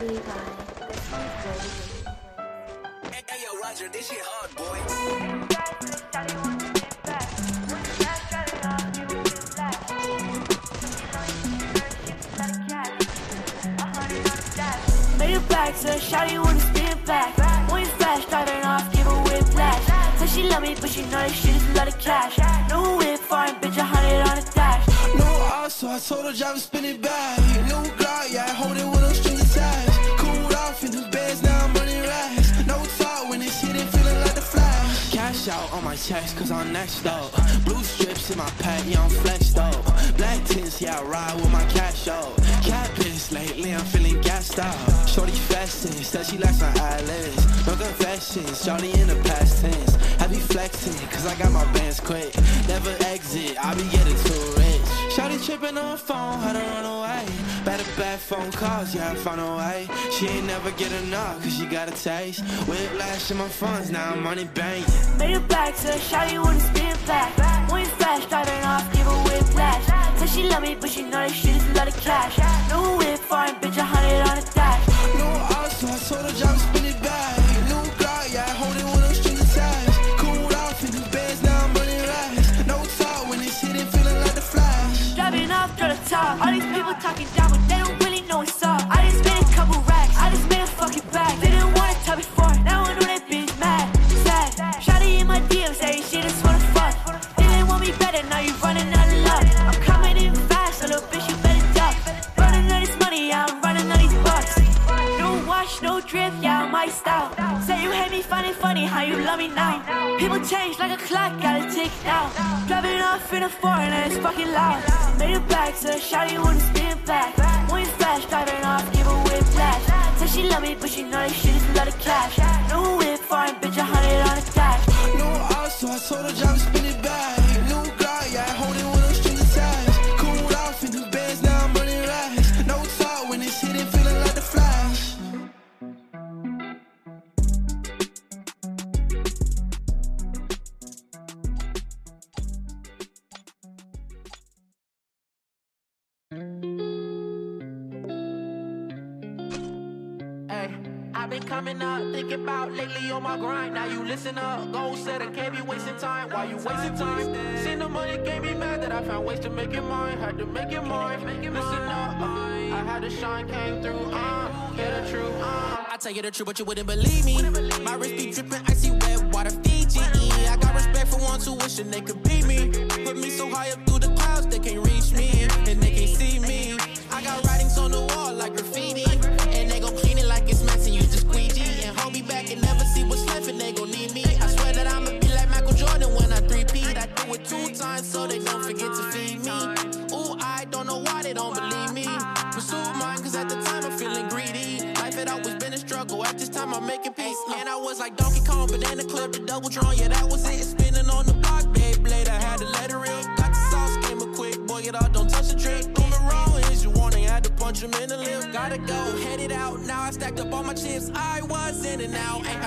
One's Hey, yo, Roger, this shit hard, boy. Back, so shawty wanna spin back. When you flash, starting off, give her whiplash. Said she love me, but she know that she just a lot of cash. No whip, foreign bitch, a hundred on the dash. No off, so I told her drive and spin it back. New Glock, yeah, I hold it On my chest, cause I'm next up. Blue strips in my pack, yeah, I'm flexed up. Black tints, yeah, I ride with my cash out. Cat piss lately, I'm feeling gassed out. Shorty festin', said she likes my eyelids. No confessions, Shorty in the past tense. I be flexing, cause I got my bands quick. Never exit, I be getting too rich. Shorty tripping on phone, had to run away. Better bad phone calls, yeah, I found a way. She ain't never get enough, cause she got a taste. Whiplash in my funds, now I'm money bank. Made it back, so shawty wanna spin back. When you flash, starting off, give her whiplash. Said she love me, but she know that she just a lot of cash. No whip, foreign bitch, a hundred on the dash. No off, so I told her drive and spin it back. Talking down, but they don't really know what's up. I just made a couple racks. I just made a fucking bag. They didn't want to tell before. Now I know that bitch mad. Sad. Shawty in my DM saying she just wanna fuck. They didn't want me better. Now you running out of luck. I'm coming in fast, so little bitch you better duck. Running all this money, I'm running all these bucks. No wash, no drip, yeah, I'm. Say you hate me, it funny how you love me now. People change like a clock, gotta tick now. Driving off in a foreign and it's fucking loud. Made it back, so shawty wanna spin back. When you flash, driving off, give her whiplash. Said she love me, but she know that she just a lot of cash. No whip, foreign bitch, a hundred on the dash. No off, so I told her drive I've been coming up, thinking about lately on my grind. Now you listen up, goal set, I can't be wasting time. Why you wasting time? Seen the money, can't mad that I found ways to make it mine. Had to make it mine. Listen up, uh, I had to shine, came through, uh, get the truth, uh. I tell you the truth, but you wouldn't believe me. My wrist be dripping, icy wet water, Fiji. I got respect for one tuition, they could beat me. Put me so high up through the clouds, they can't reach me, and they can't see me. I got writings on the wall like graffiti, cause at the time I'm feeling greedy. Life had always been a struggle. At this time I'm making peace. Uh. And I was like Donkey Kong, banana clip, the double drawn. Yeah, that was it. Spinning on the block, babe blade. I had to let it rip. Got the sauce, came a quick. Boy, it all don't touch the trick. Wrong is you warning. Had to punch him in the lip. Gotta go, headed out. Now I stacked up all my chips. I was in and out. Ain't